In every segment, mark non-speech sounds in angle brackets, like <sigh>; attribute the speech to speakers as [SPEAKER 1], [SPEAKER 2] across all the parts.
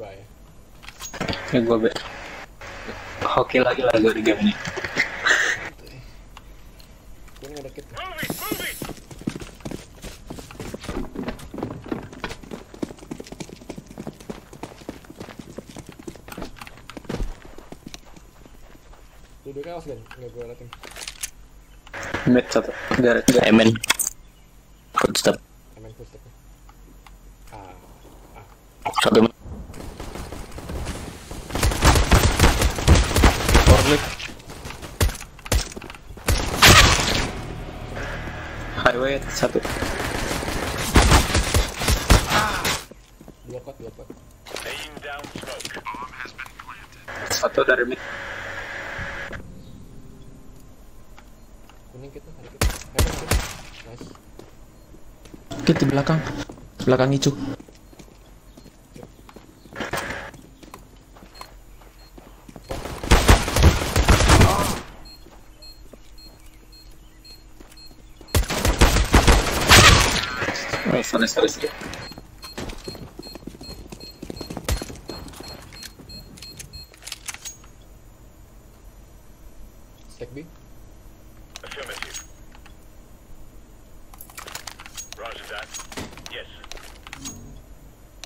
[SPEAKER 1] Gua ya.
[SPEAKER 2] Ya gue be. Hoki lagi lah gue di game ini.
[SPEAKER 1] Gua ngedeket. Duduknya awas kan? Nggak gua liatin.
[SPEAKER 2] Mid satu. Garet. garet.
[SPEAKER 3] Emen. Footstep.
[SPEAKER 1] Ah, ah.
[SPEAKER 3] Satu men.
[SPEAKER 2] Forklift. Highway satu.
[SPEAKER 1] Dua pot, dua pot.
[SPEAKER 2] Satu dari mid.
[SPEAKER 1] Kuning kita, kita. Nice.
[SPEAKER 4] Kit di belakang. Belakang hijau.
[SPEAKER 2] Oh, sorry, sorry, sorry.
[SPEAKER 1] Stack B.
[SPEAKER 5] Affirmative. Roger that. Yes.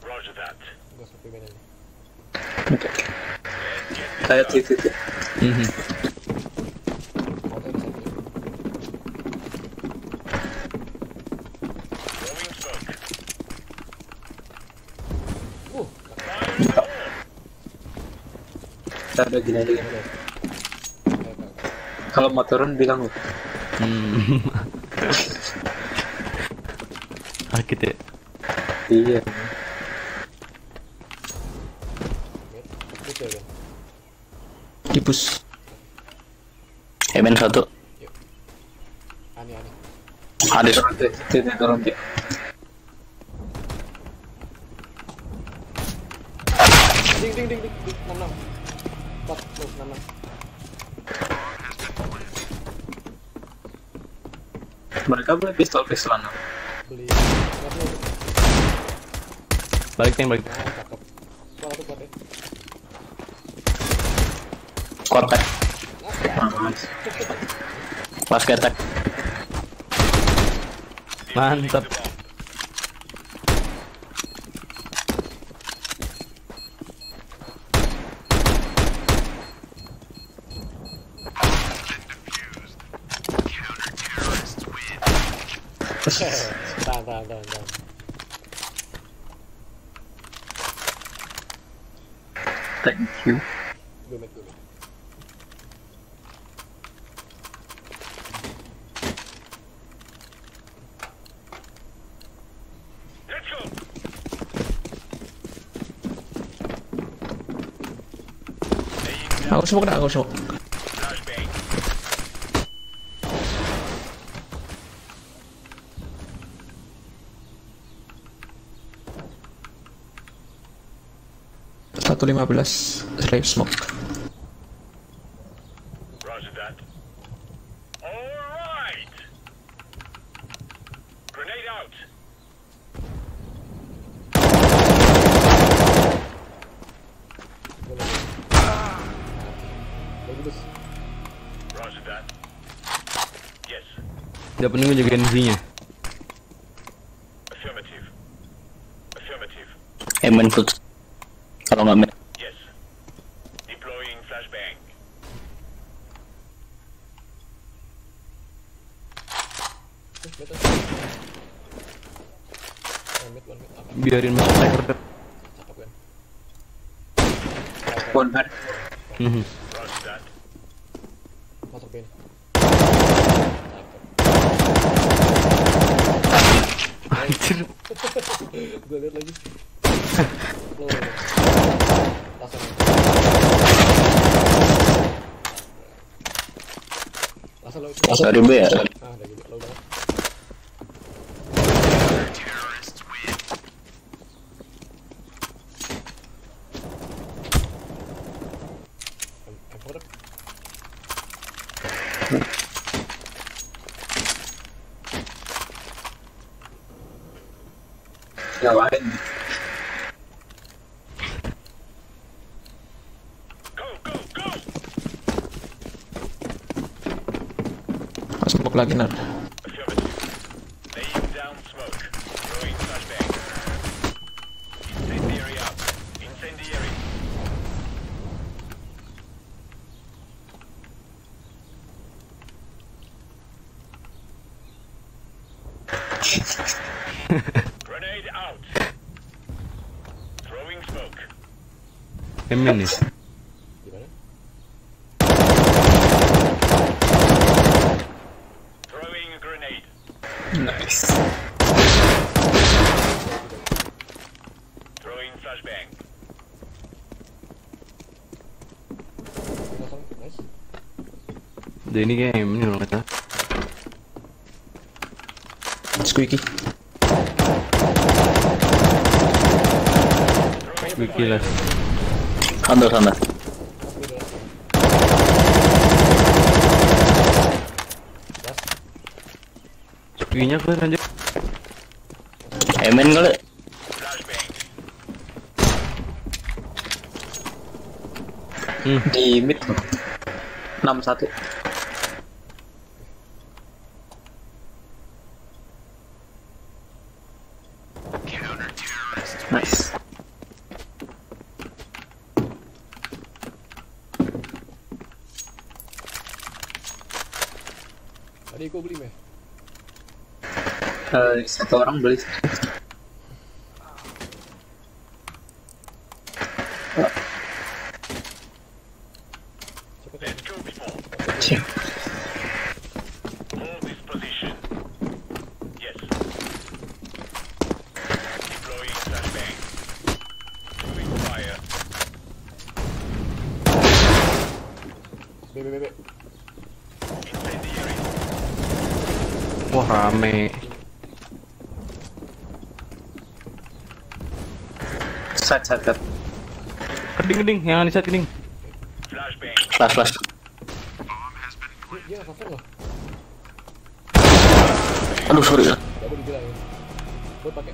[SPEAKER 5] Roger that.
[SPEAKER 1] Gua seperti main ini.
[SPEAKER 2] TV itu.
[SPEAKER 1] Foto ada
[SPEAKER 2] gini aja. gini. Kalau mau turun bilang lu.
[SPEAKER 4] Hmm. Sakit <laughs> ya.
[SPEAKER 2] Iya.
[SPEAKER 1] Mid. Mid ya, Ben?
[SPEAKER 4] Kipus.
[SPEAKER 3] Emen satu. Ada
[SPEAKER 2] Turun tuh, turun turun tuh.
[SPEAKER 1] Ding, ding, ding, ding. ding. 66. Pot, tuh, 66.
[SPEAKER 2] Mereka beli pistol pistolan.
[SPEAKER 4] Balik ting balik.
[SPEAKER 1] Nah, cakep. Pot, tuh, pot ya.
[SPEAKER 3] kotak.
[SPEAKER 2] Nah,
[SPEAKER 3] Basket attack.
[SPEAKER 4] Mantap.
[SPEAKER 1] Tahan, tahan, tahan, tahan.
[SPEAKER 2] Thank you.
[SPEAKER 1] Gue mid, gue mid.
[SPEAKER 5] Let's go.
[SPEAKER 4] Aku smoke dah, aku smoke. Satu lima belas. Slave smoke. Tidak penting gue jagain
[SPEAKER 1] No, I
[SPEAKER 4] didn't. Masuk
[SPEAKER 1] lagi
[SPEAKER 5] nak. Grenade.
[SPEAKER 2] Nice.
[SPEAKER 5] Throwing flashbang.
[SPEAKER 6] Dia ini Emin kalau nggak salah.
[SPEAKER 4] Squeaky.
[SPEAKER 6] Wiki lah.
[SPEAKER 3] Under sana.
[SPEAKER 6] Wikinya keluar aja.
[SPEAKER 3] Emen kali.
[SPEAKER 5] Flashbang.
[SPEAKER 2] Di mid. 61. Nice.
[SPEAKER 1] Tadi gua beli meh.
[SPEAKER 2] Eh, satu orang beli.
[SPEAKER 1] Cepet
[SPEAKER 5] Let's go before.
[SPEAKER 2] Cih.
[SPEAKER 5] Hold this position. Yes. Deploying flashbang. Throwing fire.
[SPEAKER 1] B B B B.
[SPEAKER 5] Incendiary.
[SPEAKER 6] Wah rame.
[SPEAKER 2] Sat sat.
[SPEAKER 6] Keding keding, yang di saat keding.
[SPEAKER 3] Flash flash. Aduh sorry.
[SPEAKER 1] Ya. Pakai.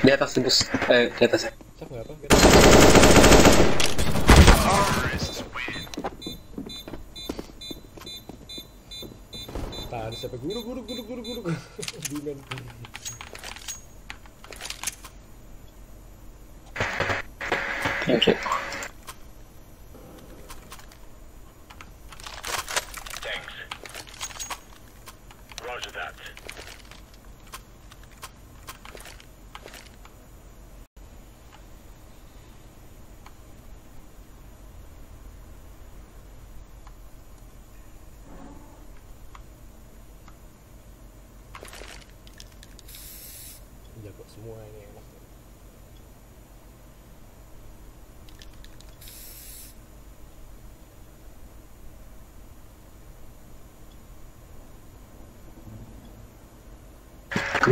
[SPEAKER 2] Di atas bus. Eh, di atas.
[SPEAKER 1] Cak Tadi guru guru guru guru guru Dimen.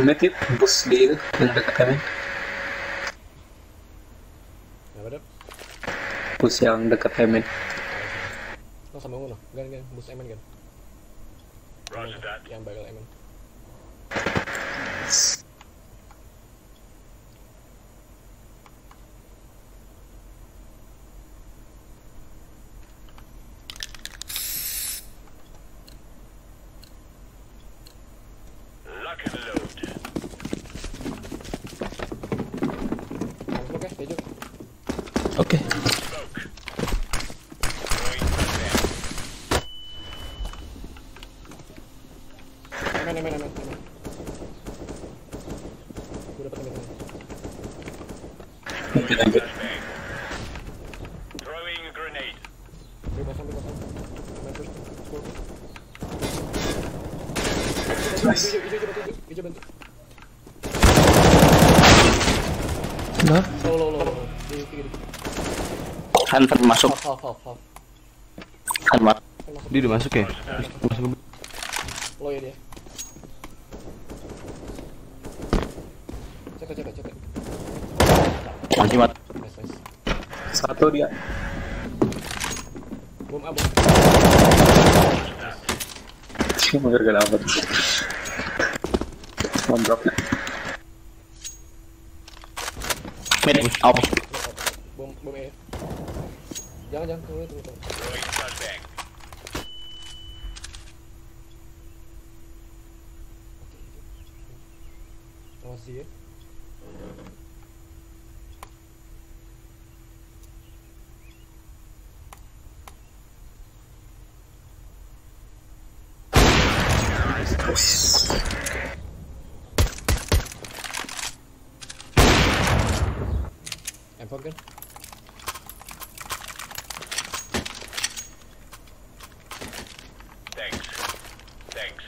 [SPEAKER 2] Yang dekat kami. Bus yang dekat kami.
[SPEAKER 1] Oh sama ngono. Gan gan bus emen kan.
[SPEAKER 5] Roger that.
[SPEAKER 1] Yang bakal emen.
[SPEAKER 5] Lock and load.
[SPEAKER 1] Langsung oke, Tejo.
[SPEAKER 4] Oke.
[SPEAKER 5] Smoke. Throwing flashbang.
[SPEAKER 1] Emen emen emen emen. Gua dapat emen. emen.
[SPEAKER 2] Lanjut lanjut.
[SPEAKER 5] Flashbang. Throwing a grenade.
[SPEAKER 1] Dia kosong, dia kosong. Emen terus. Gua- gua.
[SPEAKER 2] Nice.
[SPEAKER 1] Hijau, hijau, hijau,
[SPEAKER 4] Nah,
[SPEAKER 1] Low, low, low, low. Di kiri.
[SPEAKER 3] Hunter masuk.
[SPEAKER 1] Half, half, half, half.
[SPEAKER 3] Kan
[SPEAKER 1] masuk.
[SPEAKER 6] Dia udah masuk ya? Masuk ke
[SPEAKER 1] Low ya dia. Cepet, cepet, cepet.
[SPEAKER 3] Masih mat.
[SPEAKER 1] Nice, nice.
[SPEAKER 2] Satu dia.
[SPEAKER 1] Bom A, bom.
[SPEAKER 2] Cuma gara-gara apa tuh? Mondrok.
[SPEAKER 3] Mid, out.
[SPEAKER 1] Bom bom E. Jangan jangan tunggu tunggu. tunggu.
[SPEAKER 5] Throwing flashbang.
[SPEAKER 1] Awas Handphone?
[SPEAKER 5] Thanks. Thanks.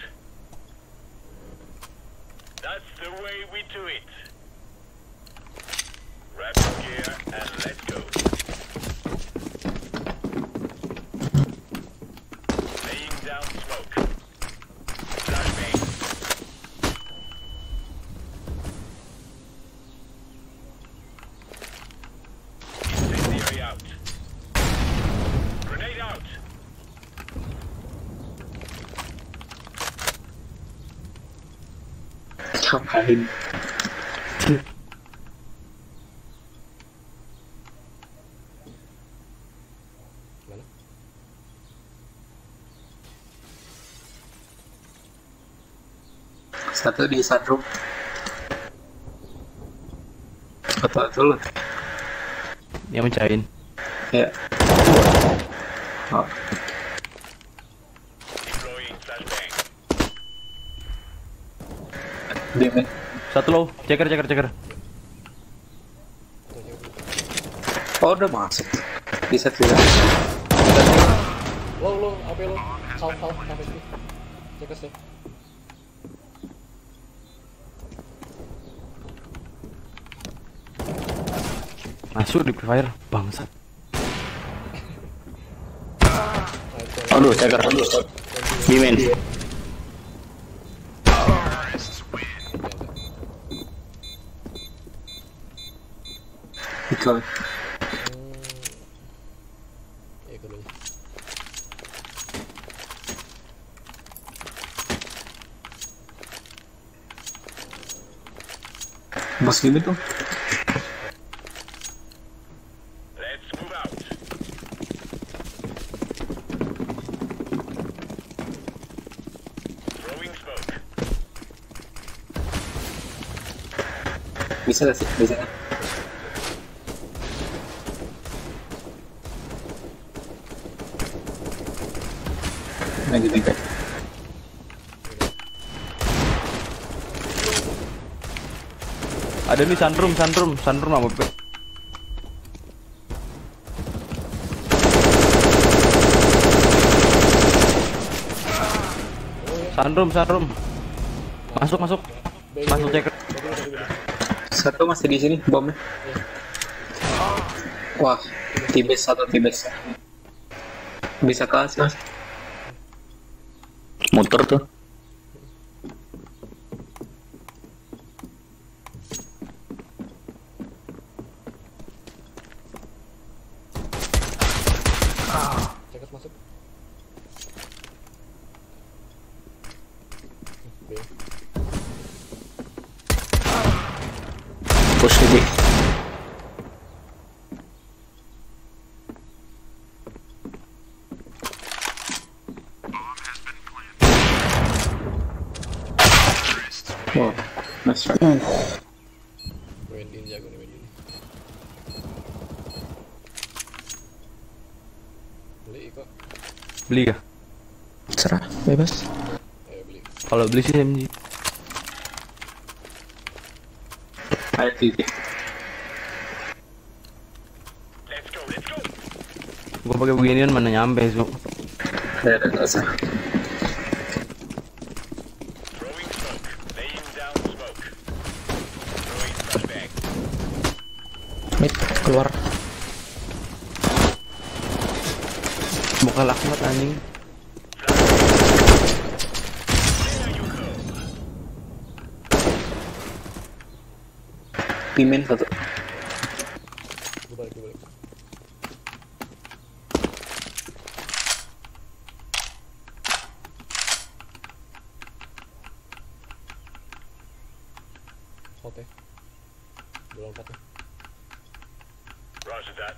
[SPEAKER 5] That's the way we do it.
[SPEAKER 2] Ngapain? Satu di sunroof. Betul betul.
[SPEAKER 6] Dia mencahin.
[SPEAKER 2] Ya. Oh,
[SPEAKER 5] Deploying flashbang.
[SPEAKER 6] Satu low, ceker ceker ceker.
[SPEAKER 2] Oh, udah masuk. Bisa tidak?
[SPEAKER 1] Lo lo apa lo? South south sampai sini. Cek ya.
[SPEAKER 6] Masuk di Free Fire, bangsat.
[SPEAKER 3] Aduh, ceker. Bimen.
[SPEAKER 2] Ikut.
[SPEAKER 1] Ya ikut dulu.
[SPEAKER 2] Bos gini tuh.
[SPEAKER 5] Let's move out.
[SPEAKER 2] Bisa. Nah, gitu kan.
[SPEAKER 6] Ada nih sunroom, sunroom, sunroom sama Pe. Sunroom, sunroom. Masuk, masuk. Masuk ceker.
[SPEAKER 2] Satu masih di sini bomnya. Wah, tibes satu tibes. Bisa kelas mas.
[SPEAKER 3] Tuh.
[SPEAKER 1] Kok.
[SPEAKER 6] Beli kah?
[SPEAKER 4] Serah, bebas.
[SPEAKER 1] Ayo beli.
[SPEAKER 6] Kalau beli sih MG.
[SPEAKER 2] Ayo
[SPEAKER 5] go.
[SPEAKER 6] Gua pakai beginian mana nyampe
[SPEAKER 2] usah.
[SPEAKER 5] Throwing flashbang.
[SPEAKER 4] Mid, keluar.
[SPEAKER 6] Muka laknat anjing.
[SPEAKER 2] Pimen satu.
[SPEAKER 1] Gue balik gue balik. Oke. Belum lompat ya.
[SPEAKER 5] Roger that.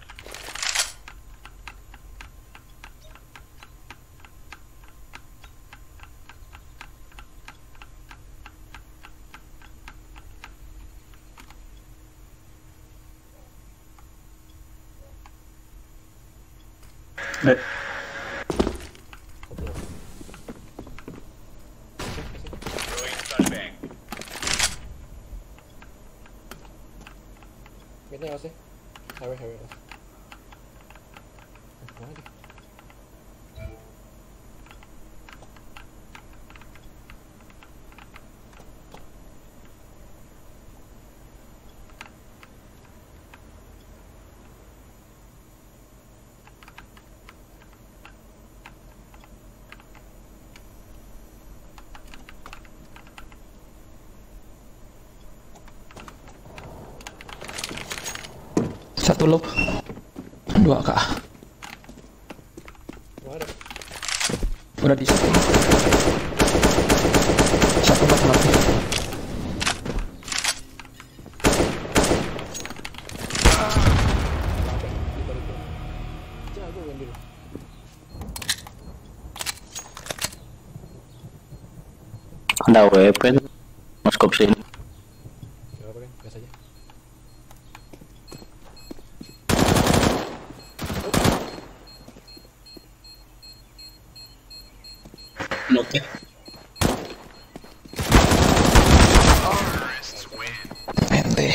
[SPEAKER 3] B.
[SPEAKER 5] Throwing flashbang.
[SPEAKER 1] Midnya awas ya. Highway, highway awas. Eh, Mana dia?
[SPEAKER 4] Satu low. Dua kak. Udah di satu. Satu mati mati.
[SPEAKER 3] Ada weapon. Moskop sini.
[SPEAKER 1] Gak apa-apa kan? Gas aja.
[SPEAKER 2] Note.
[SPEAKER 4] Ente.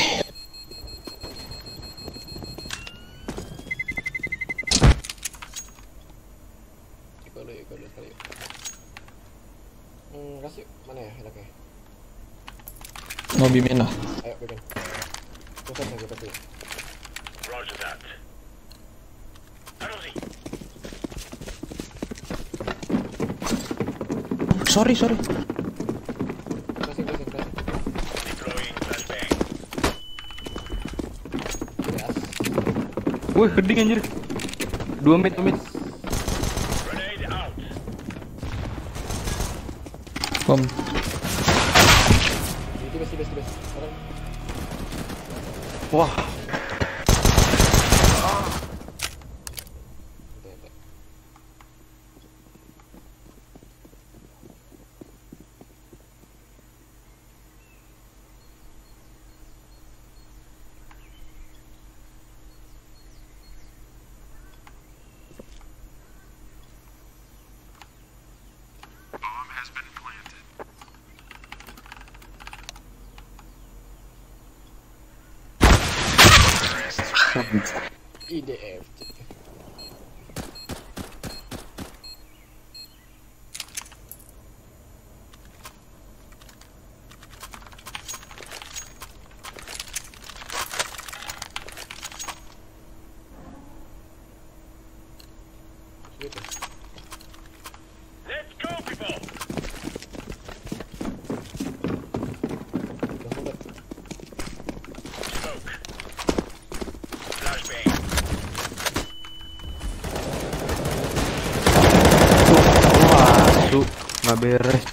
[SPEAKER 1] Ikut dulu, ikut dulu sekali. Hmm, gas yuk. Mana ya enaknya?
[SPEAKER 4] Bimin lah.
[SPEAKER 1] Ayo.
[SPEAKER 5] Roger that.
[SPEAKER 4] Sorry sorry.
[SPEAKER 5] Deploying flashbang.
[SPEAKER 6] Wih, geding anjir. Dua mid, dua mid.
[SPEAKER 5] Grenade out.
[SPEAKER 4] Bom.
[SPEAKER 6] Wah,
[SPEAKER 1] Ente, ente. IDF. Gitu.
[SPEAKER 5] Let's go, people.
[SPEAKER 1] Udah sobat.
[SPEAKER 5] Smoke. Flashbang.
[SPEAKER 6] su, nggak beres.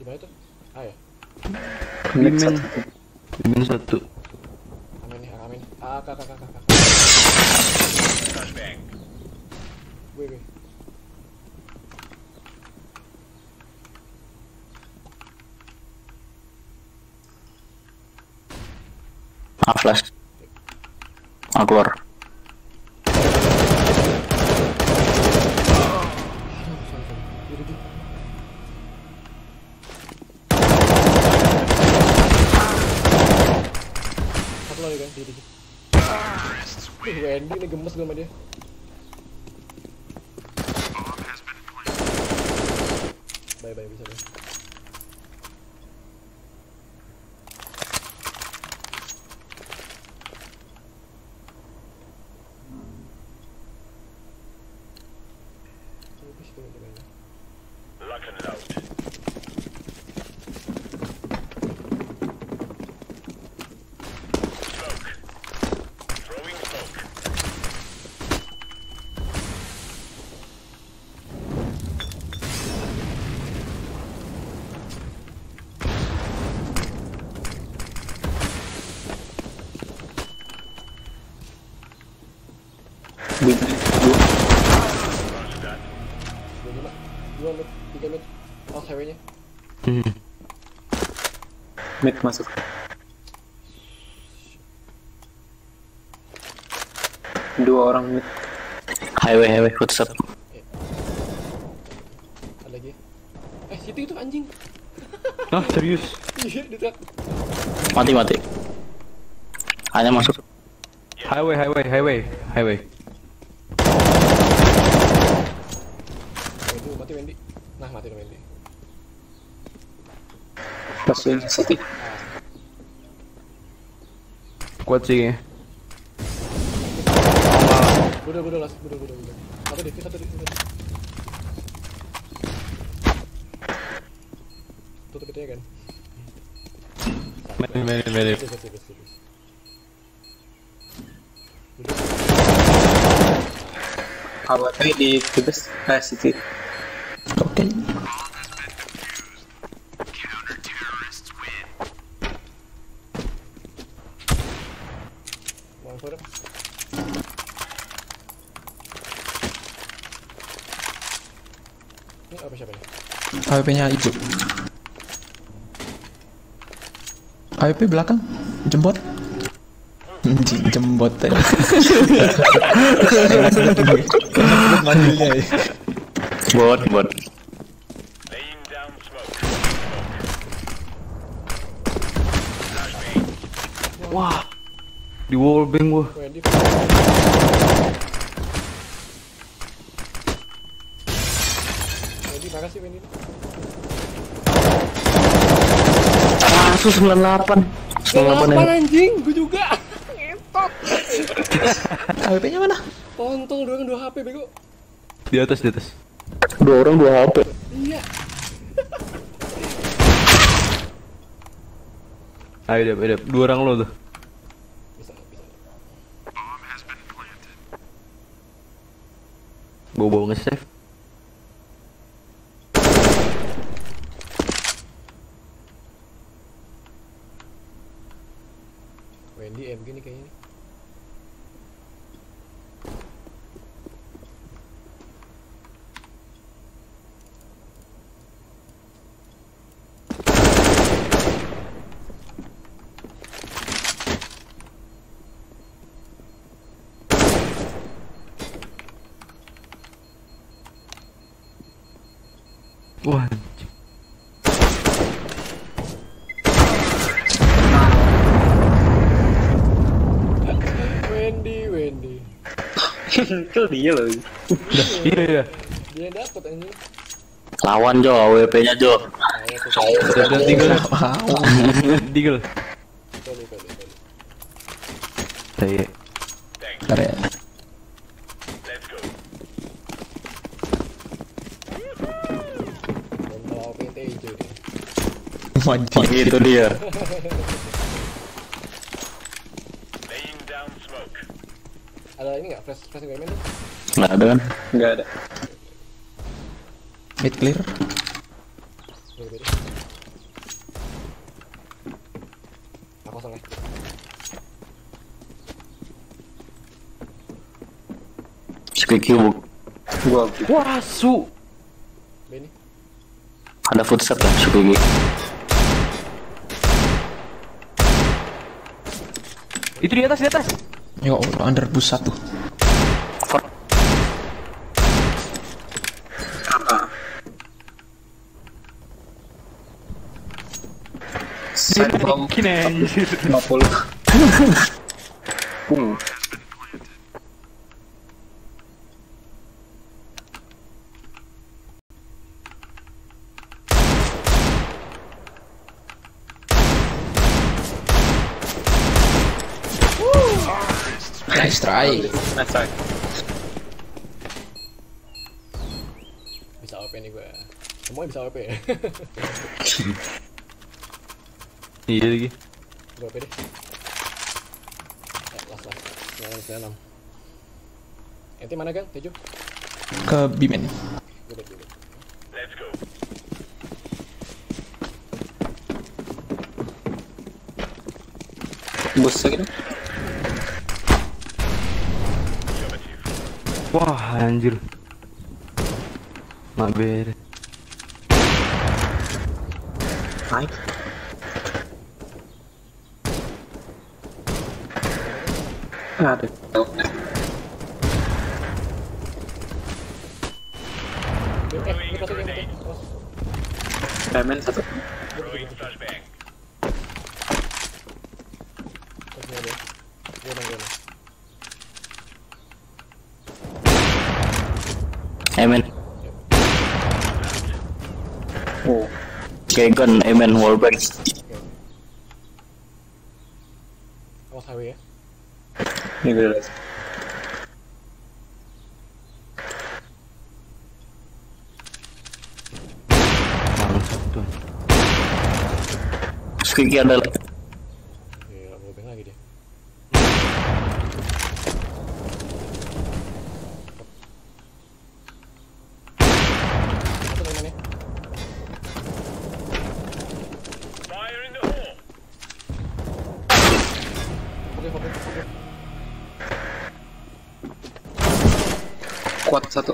[SPEAKER 1] Di mana tuh? Ah ya.
[SPEAKER 6] Bimin, bimin satu.
[SPEAKER 1] Amin nih, amin. Ah, kak, kak, kak, kak. kak.
[SPEAKER 5] Flashbang.
[SPEAKER 1] Gue, gue.
[SPEAKER 3] Ah, flash. Ah, keluar.
[SPEAKER 1] Sorry, sorry. Diri, diri. Satu lagi kan, diri, diri. Wendy nih gemes gue sama dia. Bye bye bisa bye. Bagus tuh jaganya.
[SPEAKER 5] Lock and load. Smoke. Throwing smoke.
[SPEAKER 2] Di dua.
[SPEAKER 1] Dua lima. Dua mid. Tiga mid. Oh, highway-nya.
[SPEAKER 6] Hmm.
[SPEAKER 2] Mid masuk. Dua orang mid.
[SPEAKER 3] Highway, highway, footstep.
[SPEAKER 1] Ada lagi. Eh, situ itu anjing. <laughs>
[SPEAKER 6] Ah, serius.
[SPEAKER 1] Iya, di truk.
[SPEAKER 3] Mati, mati. Hanya masuk.
[SPEAKER 6] Highway, highway, highway, highway.
[SPEAKER 1] Itu mati Wendy. Nah, mati Wendy.
[SPEAKER 2] Pasukin city.
[SPEAKER 6] Kuat sih kayaknya.
[SPEAKER 1] Budo, budo, las, budo, budo, budo. Satu di, satu di, satu di. Tutup itu ya kan? Serius, serius, serius.
[SPEAKER 2] AWP di Tibes. Eh, city.
[SPEAKER 4] Oke.
[SPEAKER 1] Mau forum? Ini apa siapa nih?
[SPEAKER 4] AWP-nya hijau. AWP belakang. Jembot. Anjing, jembot ya.
[SPEAKER 3] Bot, bot.
[SPEAKER 6] Wah. Di wallbang gua.
[SPEAKER 1] Wendy. Wendy, makasih Wendy.
[SPEAKER 3] Langsung 98. 98
[SPEAKER 1] Delapan
[SPEAKER 3] ya.
[SPEAKER 1] anjing, gue juga. Ngetot.
[SPEAKER 4] AWP-nya mana?
[SPEAKER 1] Kontol doang dua HP bego.
[SPEAKER 6] Di atas, di atas.
[SPEAKER 3] Dua orang dua HP.
[SPEAKER 1] Iya. <laughs>
[SPEAKER 6] Ayo deh, ayo deh. Dua orang lo tuh.
[SPEAKER 1] Bisa, bisa.
[SPEAKER 6] Bawa-bawa nge-save.
[SPEAKER 1] Wendy M gini kayaknya nih.
[SPEAKER 6] Wah,
[SPEAKER 2] Itu dia loh. <laughs>
[SPEAKER 6] Iya, iya.
[SPEAKER 1] Dia dapet anjing.
[SPEAKER 3] Lawan Jo, AWP-nya Jo.
[SPEAKER 6] Dan tinggal. <laughs> Tinggal. Saya.
[SPEAKER 4] Bentar ya. Wajib.
[SPEAKER 3] Itu dia. <laughs>
[SPEAKER 1] Ada ini nggak flash flash enggak tuh?
[SPEAKER 3] Nggak ada kan?
[SPEAKER 2] Enggak ada.
[SPEAKER 4] Mid clear.
[SPEAKER 1] Nah, kosong ya.
[SPEAKER 3] Squeaky bu.
[SPEAKER 2] Gua
[SPEAKER 6] Wah, su.
[SPEAKER 1] Benny.
[SPEAKER 3] Ada footstep ya, Squeaky.
[SPEAKER 6] Itu di atas, di atas.
[SPEAKER 4] Ya Allah, under boost satu.
[SPEAKER 2] side bomb
[SPEAKER 6] Kini anjir.
[SPEAKER 2] 50.
[SPEAKER 4] Try.
[SPEAKER 1] Bisa AWP nih gue. Semuanya bisa AWP ya. <laughs>
[SPEAKER 6] Iya lagi.
[SPEAKER 1] Gue AWP deh. Eh, last last. Enam. Ente mana kan? Tejo?
[SPEAKER 4] Ke Bimen.
[SPEAKER 1] Gue.
[SPEAKER 5] Let's go.
[SPEAKER 2] Bus lagi dong.
[SPEAKER 5] Affirmative.
[SPEAKER 6] Wah, anjir. Nggak beres.
[SPEAKER 2] Naik. Ada.
[SPEAKER 1] Eh, ini pasti yang awas.
[SPEAKER 2] Diamond satu.
[SPEAKER 5] Throwing flashbang.
[SPEAKER 1] Terus ini ada. Gue nang gue nang.
[SPEAKER 3] Amen.
[SPEAKER 2] Oh.
[SPEAKER 3] Kagan, Amen, wallbang.
[SPEAKER 1] Awas HW ya.
[SPEAKER 2] Ini gue lihat.
[SPEAKER 3] Squeaky ada lagi.
[SPEAKER 1] Gila, gue beng lagi dia. Satu mainannya.
[SPEAKER 5] Fire in the hole.
[SPEAKER 1] Oke, oke, oke.
[SPEAKER 2] Kuat satu.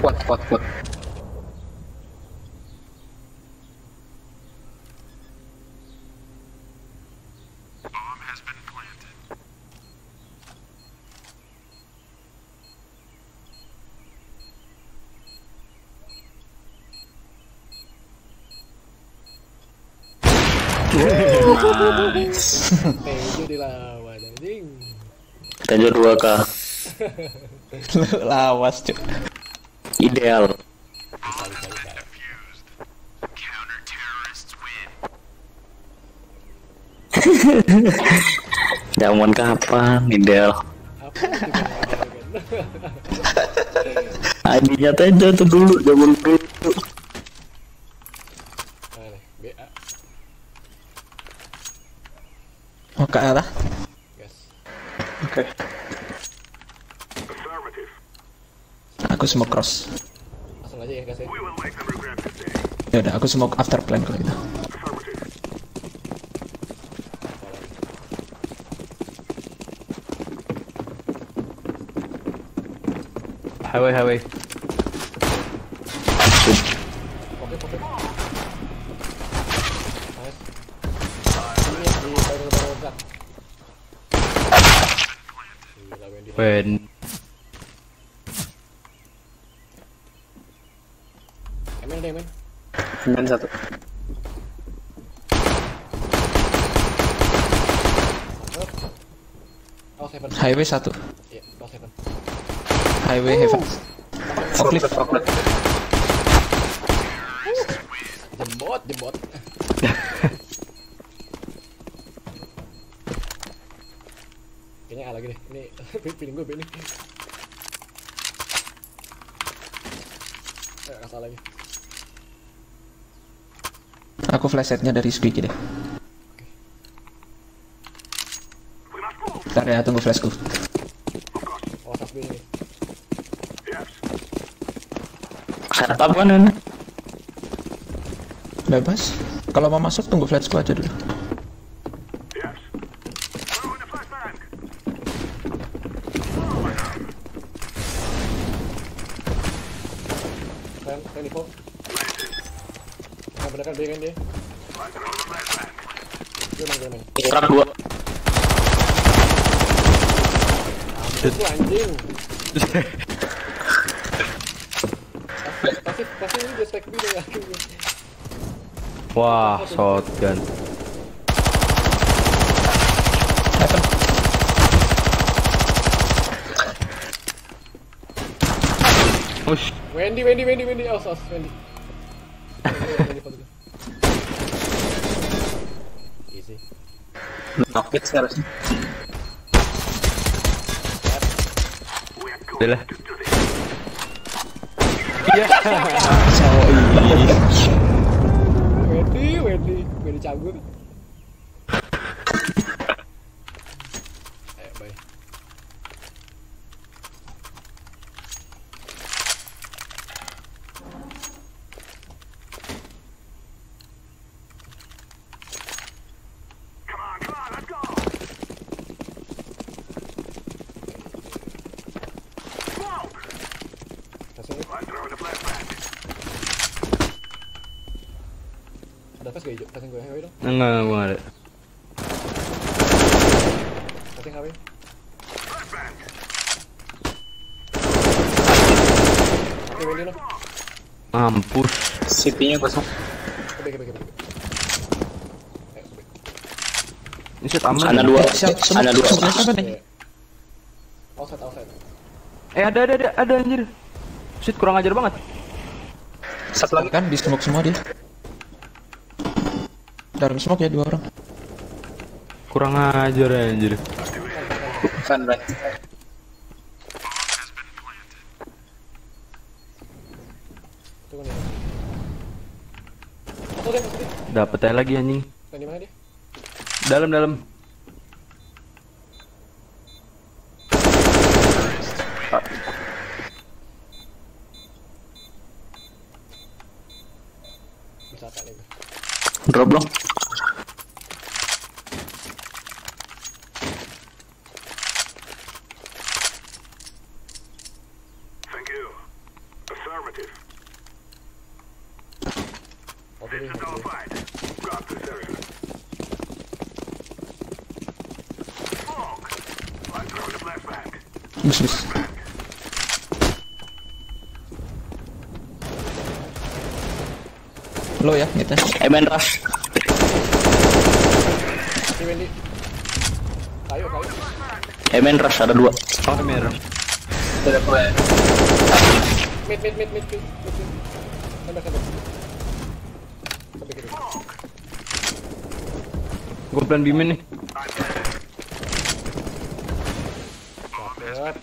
[SPEAKER 2] Kuat, kuat, kuat.
[SPEAKER 1] Tejo dilawan anjing.
[SPEAKER 3] Tejo 2K.
[SPEAKER 4] Lu lawas, Cuk.
[SPEAKER 3] Ideal. Zaman kapan? Ideal. ID-nya Tejo tuh dulu, zaman dulu.
[SPEAKER 1] Mana nih? BA.
[SPEAKER 4] Oh, ke arah.
[SPEAKER 1] Gas.
[SPEAKER 2] Oke.
[SPEAKER 4] Aku smoke cross.
[SPEAKER 1] Langsung aja ya ya.
[SPEAKER 4] Ya udah, aku smoke after plan kalau gitu.
[SPEAKER 6] Highway, highway.
[SPEAKER 1] Oke, oke. Nice. Ini di baru-baru gak. Gila, Wendy.
[SPEAKER 6] Wen.
[SPEAKER 1] Emen deh, men.
[SPEAKER 2] Diamond satu.
[SPEAKER 1] Oh, seven.
[SPEAKER 4] Highway satu.
[SPEAKER 1] Iya, oh.
[SPEAKER 4] Highway heaven. Forklift.
[SPEAKER 2] Forklift.
[SPEAKER 1] Jembot, jembot. <laughs> Kayaknya A lagi deh. Ini <laughs> feeling gue B nih. Eh, kasar lagi.
[SPEAKER 4] Aku flashlightnya dari Squeaky deh. Ya, tunggu flashku.
[SPEAKER 1] Oh, ini.
[SPEAKER 3] Setup kan ini?
[SPEAKER 4] Bebas. Kalau mau masuk, tunggu flashku aja dulu.
[SPEAKER 1] Keren, keren info. Nah, bener kan B kan dia? Gue main, gue main.
[SPEAKER 3] Truck 2.
[SPEAKER 1] Itu anjing. Pasif, pasif, pasif ini dia spek B deh yakin gue.
[SPEAKER 6] Wah, shotgun.
[SPEAKER 4] Heaven.
[SPEAKER 6] Ush.
[SPEAKER 1] Wendy, Wendy, Wendy, Wendy, awas, awas, Wendy. Wendy. Easy.
[SPEAKER 2] Sih harusnya.
[SPEAKER 6] Udah lah. <laughs>
[SPEAKER 1] Wendy, Wendy, Wendy cabut. Ayo, bye. Ada flash gak hijau? Flashing gue, HW dong.
[SPEAKER 6] Enggak, enggak, gua nggak ada.
[SPEAKER 1] Flashing HW. Oke, Wendy lo.
[SPEAKER 6] Mampus.
[SPEAKER 2] CP-nya kosong.
[SPEAKER 1] Kebek, kebek, kebek.
[SPEAKER 6] Ini shot aman. Ya?
[SPEAKER 3] dua. Sana dua.
[SPEAKER 1] Outside, outside.
[SPEAKER 6] Eh ada ada ada ada anjir. Shit kurang ajar banget.
[SPEAKER 2] Satu lagi.
[SPEAKER 4] Kan di smoke semua dia. Dalam smoke ya dua orang.
[SPEAKER 6] Kurang ajar anjir.
[SPEAKER 1] Nih. Satu deh, satu deh.
[SPEAKER 6] Dapat aja lagi anjing.
[SPEAKER 1] Yang di mana dia?
[SPEAKER 6] Dalam dalam.
[SPEAKER 3] Drop dong.
[SPEAKER 5] Thank you. Affirmative.
[SPEAKER 1] Oke deh, oke deh.
[SPEAKER 5] Nullified. Got this area. Smoke. I'm throwing a flashbang.
[SPEAKER 4] Bus bus. Lo ya, gitu.
[SPEAKER 3] Emen rush.
[SPEAKER 1] Si Wendy. Kayu, kayu.
[SPEAKER 3] Emen rush ada dua.
[SPEAKER 6] Oh
[SPEAKER 2] boleh.
[SPEAKER 1] Mid, mid, mid, mid, mid, mid, mid. Sampai, sampai. Sampai kiri.
[SPEAKER 6] Gua plan bimin nih.
[SPEAKER 1] Cakep,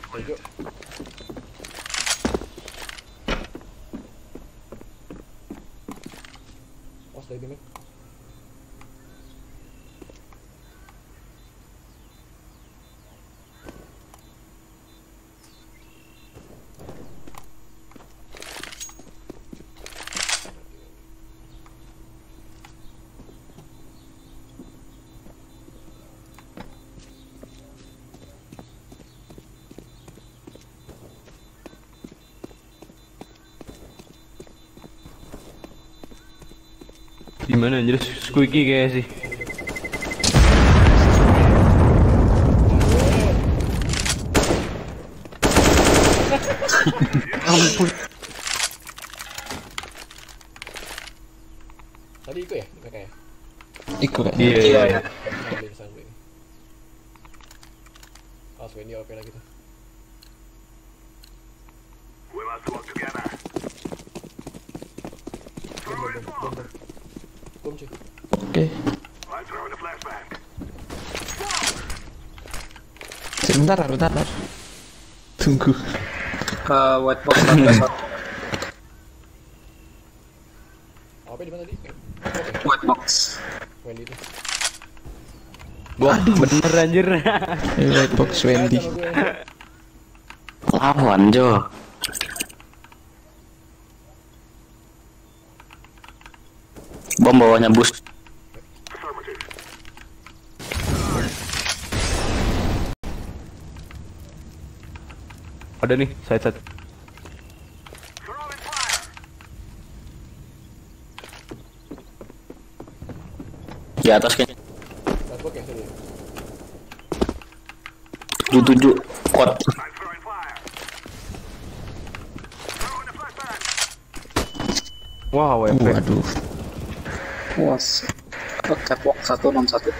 [SPEAKER 6] Di mana anjir squeaky kayak sih. Ampun.
[SPEAKER 1] Tadi itu ya, mereka ya?
[SPEAKER 4] Ikut kayaknya.
[SPEAKER 6] Iya iya. iya.
[SPEAKER 1] Awas Wendy OP lagi tuh.
[SPEAKER 5] Flashbang.
[SPEAKER 4] Sebentar, bentar, bentar. Tunggu.
[SPEAKER 2] Uh, white box.
[SPEAKER 1] OP di mana tadi? Eh,
[SPEAKER 2] White box.
[SPEAKER 1] Wendy.
[SPEAKER 6] Wah, bener anjir.
[SPEAKER 4] Ini white box Wendy. <laughs>
[SPEAKER 3] Lawan Jo. Bom bawahnya bus.
[SPEAKER 6] Ada nih, side side.
[SPEAKER 3] Di atas
[SPEAKER 1] tadi.
[SPEAKER 3] Tujuh tujuh.
[SPEAKER 5] Flashbang.
[SPEAKER 6] Wow.
[SPEAKER 4] Waduh.
[SPEAKER 2] Was. Catwalk satu non satu.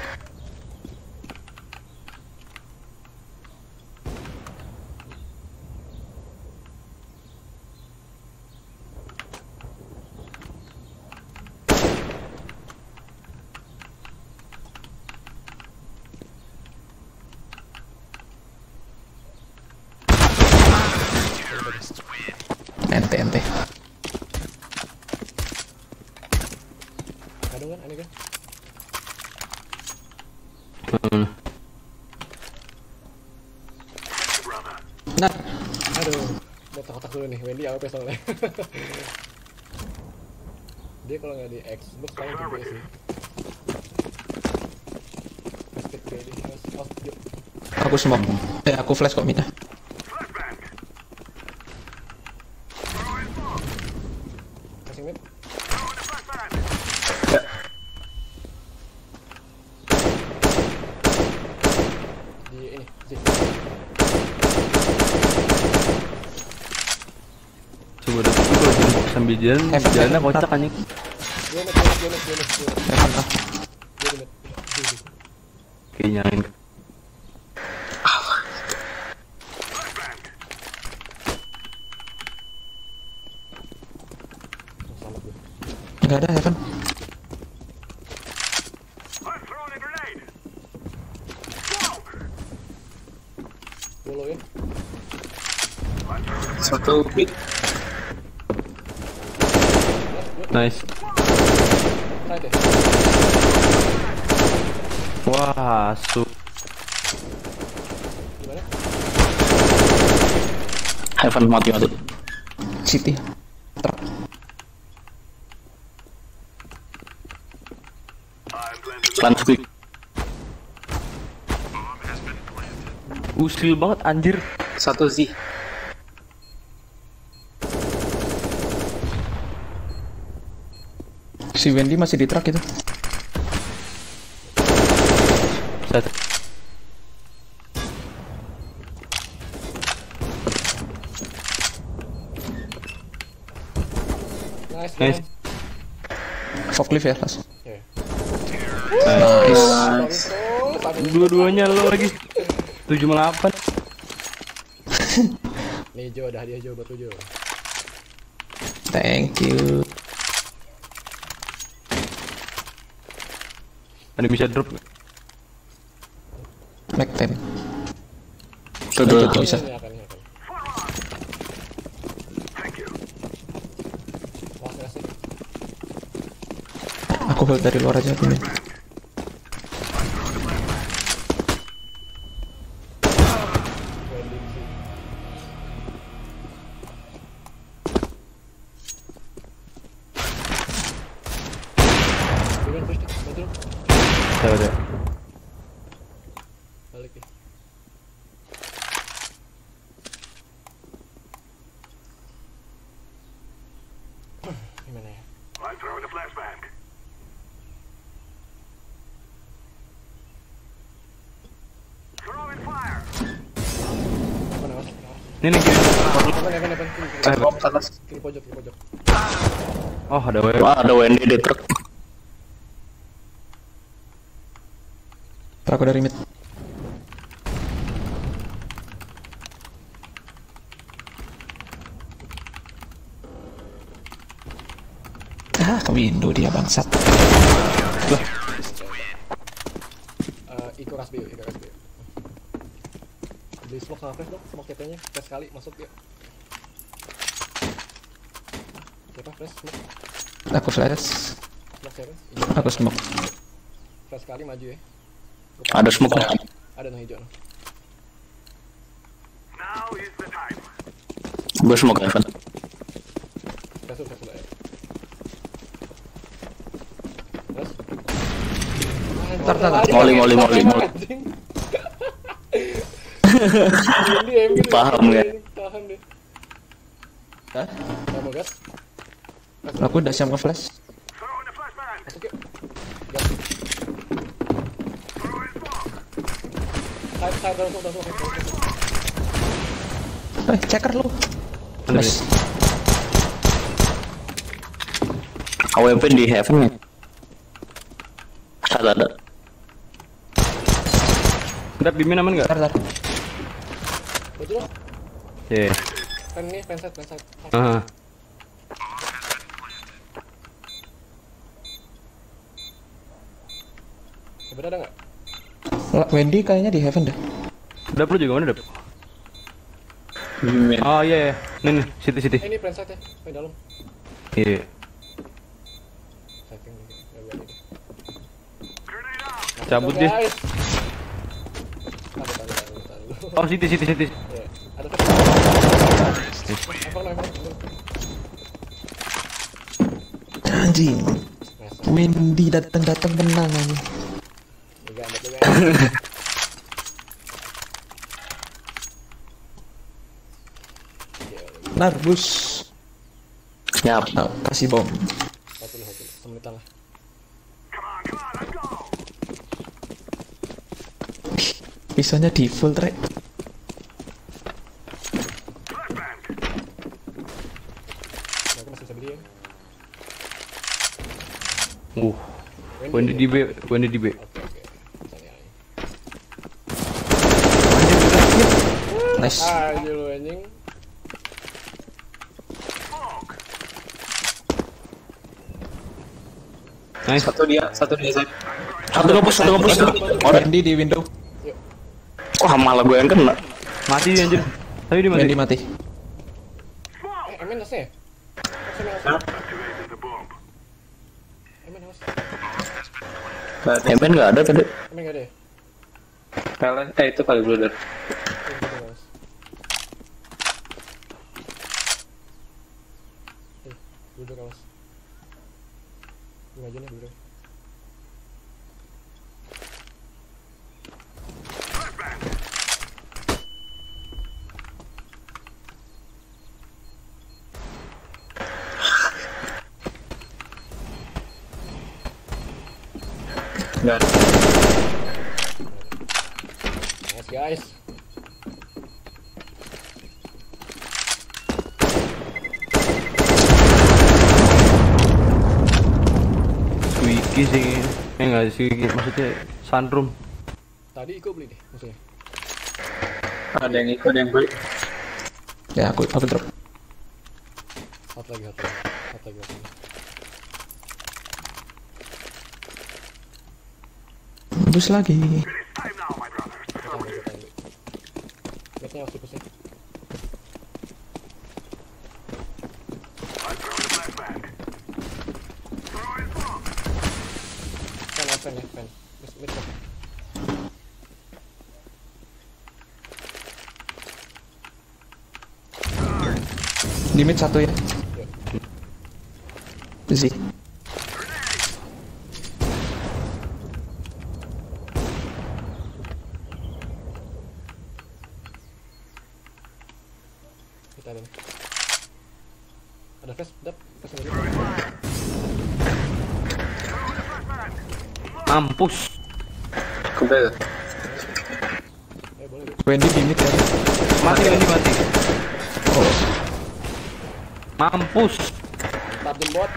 [SPEAKER 4] Ente, ente.
[SPEAKER 1] Kadang kan, aneh kan?
[SPEAKER 4] Nah,
[SPEAKER 1] Aduh, mau kotak dulu nih, Wendy AWP soalnya. <laughs> Dia kalau nggak di Xbox paling gede sih. Gede, awas, awas, yuk.
[SPEAKER 4] aku smoke. Eh, aku flash kok Mina.
[SPEAKER 5] Flashbang.
[SPEAKER 1] Kasih mid.
[SPEAKER 5] Throwing a flashbang.
[SPEAKER 1] nih. Sih.
[SPEAKER 6] Coba udah tuh kalau jalan-
[SPEAKER 4] Heaven,
[SPEAKER 6] jalannya
[SPEAKER 4] heaven,
[SPEAKER 6] kocak anjing.
[SPEAKER 1] Dua menit, dua menit, dua menit, dua menit.
[SPEAKER 4] Heaven ah.
[SPEAKER 1] Dua menit. Dua menit.
[SPEAKER 6] Kayak nyalain.
[SPEAKER 1] Oh, Selamat gue.
[SPEAKER 4] Enggak ada Heaven.
[SPEAKER 5] I'm throwing a grenade. Smoke.
[SPEAKER 1] Dulu ya.
[SPEAKER 2] Satu mid.
[SPEAKER 6] Nice.
[SPEAKER 1] Side ya.
[SPEAKER 6] Wah, su.
[SPEAKER 1] Gimana?
[SPEAKER 3] Heaven mati mati.
[SPEAKER 4] City. Truk.
[SPEAKER 5] I'm planting.
[SPEAKER 3] Plan quick.
[SPEAKER 6] Usil banget anjir.
[SPEAKER 2] Satu Z.
[SPEAKER 4] Si Wendy masih di truk itu.
[SPEAKER 6] Satu.
[SPEAKER 1] Nice.
[SPEAKER 6] Nice.
[SPEAKER 4] Ya langsung.
[SPEAKER 1] Ya.
[SPEAKER 4] Nice.
[SPEAKER 1] Ada
[SPEAKER 6] Dua-duanya lo lagi. 7 8.
[SPEAKER 1] Nih Jo, ada hadiah Jo buat Jo.
[SPEAKER 4] Thank you.
[SPEAKER 6] Ada bisa drop. nggak?
[SPEAKER 4] Mac 10.
[SPEAKER 3] Tuh tuh.
[SPEAKER 4] Bisa.
[SPEAKER 1] Ini akan, ini akan.
[SPEAKER 5] Thank you.
[SPEAKER 1] Awas nggak sih?
[SPEAKER 4] Aku dari luar aja.
[SPEAKER 1] Wendy sih. Duluan push deh, bantu dong.
[SPEAKER 6] Saya ada.
[SPEAKER 1] Balik nih. Gimana ya?
[SPEAKER 5] I'm throwing a flashbang. Throwing fire.
[SPEAKER 1] Apa nama?
[SPEAKER 6] Ini nih kiri.
[SPEAKER 2] Bom atas.
[SPEAKER 1] pojok, pojok.
[SPEAKER 6] Oh, ada.
[SPEAKER 3] Wah ada Wendy di truk.
[SPEAKER 4] Aku dari mid. Ah, ke window dia bangsat.
[SPEAKER 1] Eh, Iko Rasbi yuk, Iko Rasbi yuk. Beli smoke sama flash dong, smoke CT-nya. Flash sekali, masuk yuk. Siapa flash? Smoke?
[SPEAKER 4] Aku flash.
[SPEAKER 1] Smoke siapa?
[SPEAKER 4] Aku smoke.
[SPEAKER 1] Flash sekali, maju ya. Gua
[SPEAKER 3] Ada smoke.
[SPEAKER 1] Ada no hijau no.
[SPEAKER 5] Now is the time.
[SPEAKER 3] Gue smoke
[SPEAKER 1] dulu ya. Terus
[SPEAKER 3] molly, molly, molly.
[SPEAKER 1] Anjing. Ini em gitu.
[SPEAKER 3] Paham nggak?
[SPEAKER 1] Paham deh.
[SPEAKER 4] Hah?
[SPEAKER 1] Kamu gas?
[SPEAKER 4] Aku udah siap ke flash.
[SPEAKER 1] Gas. Langsung, langsung, langsung.
[SPEAKER 4] Eh, checker lu. Nice.
[SPEAKER 3] AWP di Heaven ya. Ada ada.
[SPEAKER 6] Bimbing aman enggak?
[SPEAKER 4] Tar, tar.
[SPEAKER 1] Dong.
[SPEAKER 6] Iya.
[SPEAKER 1] Pen nih, pen side, pen side.
[SPEAKER 6] Heeh.
[SPEAKER 1] Sebenarnya ada nggak?
[SPEAKER 4] Lah, Wendy kayaknya di heaven deh.
[SPEAKER 6] Udah perlu juga mana udah?
[SPEAKER 2] Mid.
[SPEAKER 6] Oh iya, iya. Nih nih, siti siti.
[SPEAKER 1] Eh, ini pen side ya, pen dalam.
[SPEAKER 6] Iya.
[SPEAKER 1] Setting
[SPEAKER 5] out.
[SPEAKER 6] Cabut dia. Oh, siti siti siti.
[SPEAKER 1] Ya, ada pen. Lempar, lempar.
[SPEAKER 4] Anjing. Wendy datang-datang menang aja. Narbus.
[SPEAKER 3] Siap.
[SPEAKER 4] Nah, kasih bom.
[SPEAKER 1] Satu lah.
[SPEAKER 4] Di full track.
[SPEAKER 1] Mereka masih bisa beli ya.
[SPEAKER 6] Uh, Wendy di B, Wendy di B.
[SPEAKER 1] Oke oke. Bisa nih, anjing.
[SPEAKER 4] Nice.
[SPEAKER 1] Ah, lu anjing.
[SPEAKER 6] Nice.
[SPEAKER 2] Satu dia, satu dia saya.
[SPEAKER 3] Satu ngepus, satu ngepus.
[SPEAKER 4] Wendy di window.
[SPEAKER 3] Wah malah gue yang kena.
[SPEAKER 6] Mati dia anjir. Tapi dia mati.
[SPEAKER 4] Wendy mati.
[SPEAKER 1] Nasnya? Kok saya
[SPEAKER 2] Hah?
[SPEAKER 1] Emen
[SPEAKER 3] nggak ada tadi.
[SPEAKER 1] Emen nggak ada ya?
[SPEAKER 2] Kalian, eh itu kali brother.
[SPEAKER 1] Eh, duduk awas. Gimana aja nih duduk.
[SPEAKER 2] Gak ada.
[SPEAKER 1] Nice guys.
[SPEAKER 6] Wiki sih. Sih, maksudnya sunroom.
[SPEAKER 1] Tadi Iko beli deh musuhnya.
[SPEAKER 2] Ada yang ikut ada yang beli.
[SPEAKER 4] Ya aku aku drop.
[SPEAKER 1] Hot lagi hot lagi. Hot lagi hot lagi.
[SPEAKER 4] Bus lagi.
[SPEAKER 5] Time now, my brother.
[SPEAKER 1] Kita ambil kita ambil. Lihatnya harus dipusing.
[SPEAKER 5] I'm throwing a flashbang. Throwing smoke.
[SPEAKER 1] Fan ya fan ya fan. Mid mid fan.
[SPEAKER 4] Di mid satu ya. Z.
[SPEAKER 1] Kita ada nih. Ada flash, dap, flash lagi.
[SPEAKER 6] Mampus.
[SPEAKER 2] Kebel.
[SPEAKER 1] Eh.
[SPEAKER 4] Wendy di mid ya.
[SPEAKER 6] Mati Wendy mati. Mampus.
[SPEAKER 1] Mantap jembot.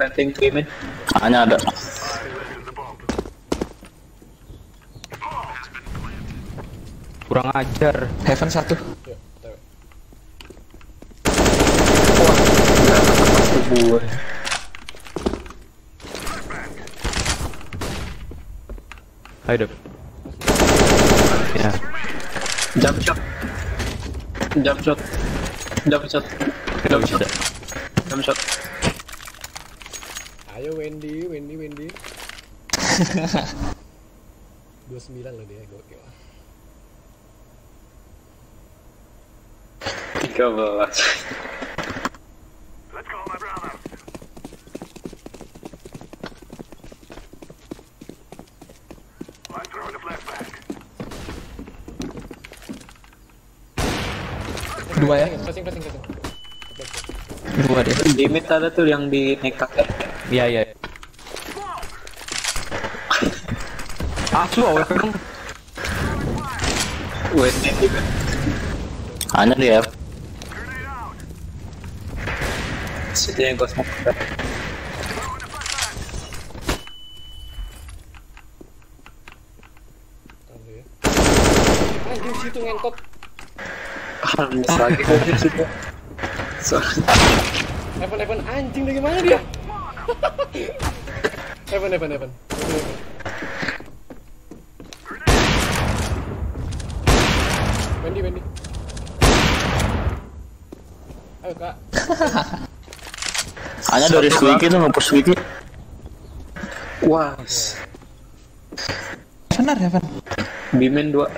[SPEAKER 2] Planting <laughs> cream
[SPEAKER 3] Hanya ada.
[SPEAKER 6] Kurang ajar.
[SPEAKER 4] heaven satu.
[SPEAKER 2] jump shot. Jump shot. Jump shot. Jump shot.
[SPEAKER 1] Ayo Wendy, Wendy, Wendy. <laughs> 29 loh dia, gokil.
[SPEAKER 4] 13 Dia.
[SPEAKER 2] Mid ada tuh yang di nekat ya.
[SPEAKER 6] Iya iya. Asu awal dong.
[SPEAKER 2] Wait.
[SPEAKER 3] Hanya di F.
[SPEAKER 2] Situ yang gue smoke.
[SPEAKER 1] Ya. Anjing situ ngentot.
[SPEAKER 2] Alhamdulillah lagi gue di situ. Sorry.
[SPEAKER 1] Evan, Evan, anjing dari mana dia? <laughs> Evan, Evan, Evan. Wendy, Wendy. Ayo kak. <laughs>
[SPEAKER 3] Hanya dari Squeaky tuh ngepus Squeaky.
[SPEAKER 2] Wah.
[SPEAKER 4] Benar heaven.
[SPEAKER 2] Bimen dua.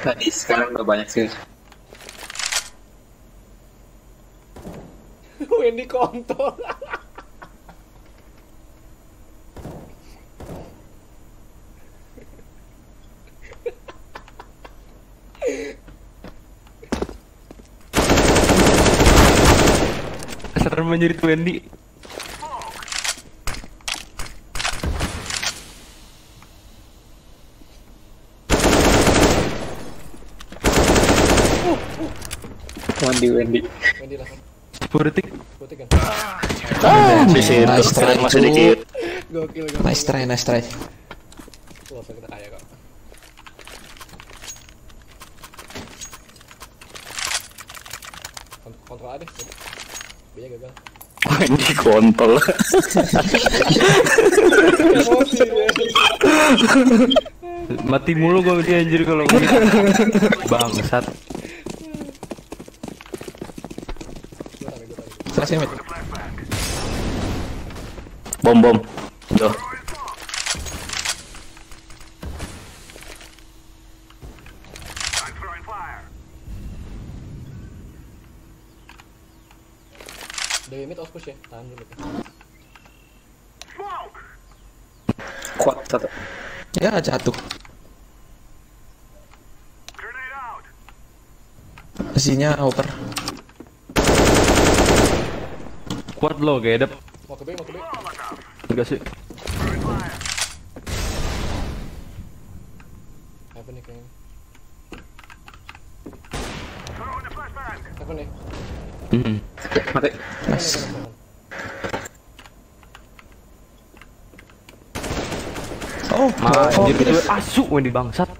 [SPEAKER 2] Tadi sekarang udah banyak sih.
[SPEAKER 1] Wendy kontol.
[SPEAKER 6] Serem menjadi Wendy.
[SPEAKER 2] Wendy Wendy.
[SPEAKER 1] Wendy lah.
[SPEAKER 6] 10 detik.
[SPEAKER 1] Putih kan.
[SPEAKER 3] Ah.
[SPEAKER 4] Nice try,
[SPEAKER 3] masih dikit.
[SPEAKER 1] Gokil gokil.
[SPEAKER 4] Nice try, nice try.
[SPEAKER 1] Wah, so kita kaya kok. Kont- Kontrol aja deh. Biar gagal.
[SPEAKER 3] Wendy kontol.
[SPEAKER 1] Emosi <laughs> dia.
[SPEAKER 6] Mati mulu gua dia anjir kalau. Bangsat.
[SPEAKER 1] Gua
[SPEAKER 4] Flashnya mid.
[SPEAKER 3] Bom bom.
[SPEAKER 5] Fire.
[SPEAKER 1] Dewi mid harus push ya. Tahan dulu.
[SPEAKER 2] Kuat satu.
[SPEAKER 4] Ya jatuh. Zinya over.
[SPEAKER 6] Kuat lo kayak dap.
[SPEAKER 1] Mau ke B, mau ke B.
[SPEAKER 6] Enggak sih.
[SPEAKER 1] Heaven nih kayaknya. Heaven nih.
[SPEAKER 6] Hmm.
[SPEAKER 2] Mati.
[SPEAKER 4] Nice. Oh,
[SPEAKER 6] Mah,
[SPEAKER 4] oh,
[SPEAKER 6] anjir gue asu Wendy bangsat.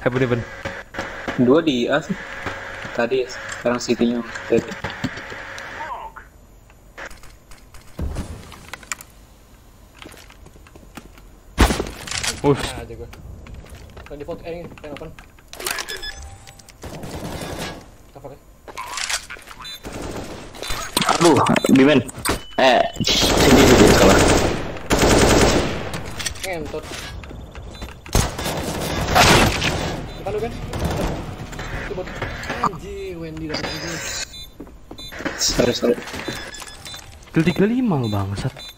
[SPEAKER 6] Heaven heaven.
[SPEAKER 2] Dua di A sih. Tadi sekarang City-nya. Tadi.
[SPEAKER 6] Ush.
[SPEAKER 1] Nah aja gue. Kan default eh ini, pen open. Cover ya.
[SPEAKER 3] Aduh, Bimen. Eh, sini sini salah.
[SPEAKER 1] Ngentot. Depan lu kan? Itu bot. Anjir, Wendy dapat.
[SPEAKER 2] Sorry sorry.
[SPEAKER 6] Kill 35 lo bangsat.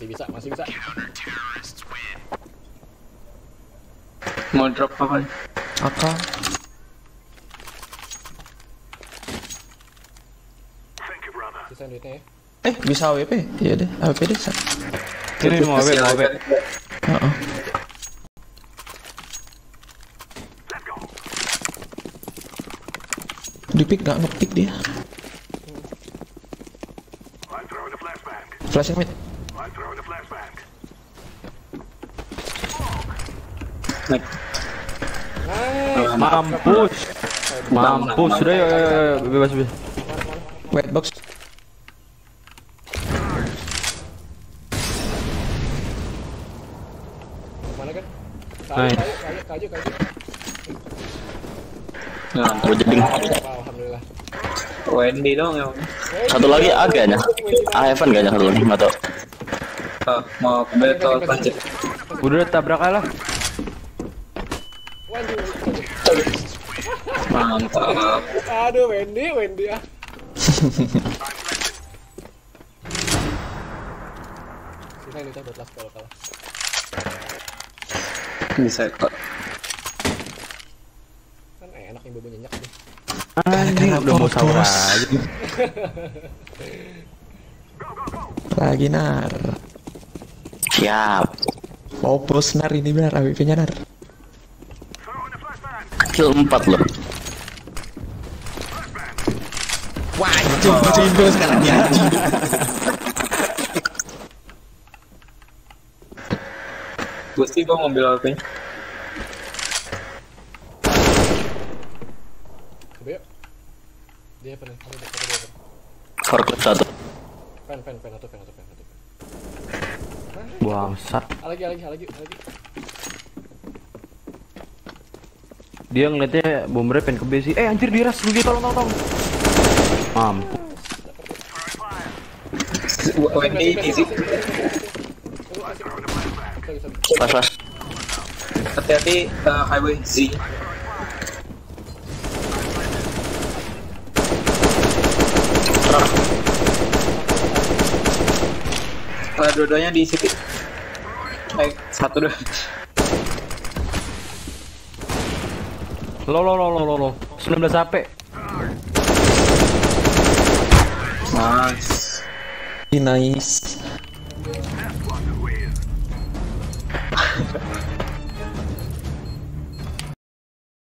[SPEAKER 1] Masih bisa, masih bisa.
[SPEAKER 2] Mau drop apa?
[SPEAKER 5] Brother.
[SPEAKER 1] Sisa duitnya ya.
[SPEAKER 4] Eh, bisa AWP? Iya deh, AWP deh. Sat.
[SPEAKER 6] Ini mau abe, mau.
[SPEAKER 4] Heeh.
[SPEAKER 5] Let's go.
[SPEAKER 4] Di pick gak ngepick dia. Flashnya mid.
[SPEAKER 5] I'm throwing the flashbang.
[SPEAKER 6] Mampus. Mampus. Sudah ya, ya, ya, bebas bebas.
[SPEAKER 4] White box.
[SPEAKER 1] Mana kan?
[SPEAKER 6] Nice.
[SPEAKER 1] Kayu, kayu, kayu, kayu, kayu.
[SPEAKER 2] Nah,
[SPEAKER 3] jeding.
[SPEAKER 1] Alhamdulillah.
[SPEAKER 2] Wendy dong yang
[SPEAKER 3] Satu lagi A kayaknya. A Heaven kayaknya satu lagi, tahu.
[SPEAKER 2] ah, mau ke battle lanjut.
[SPEAKER 6] Udah tabrak lah.
[SPEAKER 1] Waduh, waduh.
[SPEAKER 2] Mantap.
[SPEAKER 1] Aduh, Wendy, Wendy ah. Sisa ini buat last kalau kalah.
[SPEAKER 2] Bisa kok.
[SPEAKER 1] Kan enak yang bobo nyenyak nih.
[SPEAKER 6] Anjing udah mau sahur aja.
[SPEAKER 4] Lagi nar.
[SPEAKER 3] Siap.
[SPEAKER 4] Popus nar ini benar AWP-nya nar.
[SPEAKER 5] Throwing the flashbang.
[SPEAKER 3] Kill 4 loh.
[SPEAKER 4] Wah, anjing, cindo sekarang ya. anjing.
[SPEAKER 2] Gusti gua ngambil HP nya.
[SPEAKER 1] Coba yuk. Dia apa nih? Apa dia? Apa dia? apa?
[SPEAKER 3] Forklift satu.
[SPEAKER 1] Pen, pen, pen, atau pen, atau pen, pen.
[SPEAKER 6] Bangsat.
[SPEAKER 1] Ah, lagi, lagi, lagi, lagi.
[SPEAKER 6] Dia ngeliatnya bombernya pengen ke B sih. Eh anjir diras Rugi tolong tolong tolong.
[SPEAKER 2] Easy.
[SPEAKER 1] Sorry.
[SPEAKER 3] Flash flash.
[SPEAKER 2] Hati-hati uh, highway Z. Uh, dua-duanya di city. Naik satu dua.
[SPEAKER 6] Lo lo lo lo lo lo. 19 HP.
[SPEAKER 2] Nice.
[SPEAKER 4] Nice.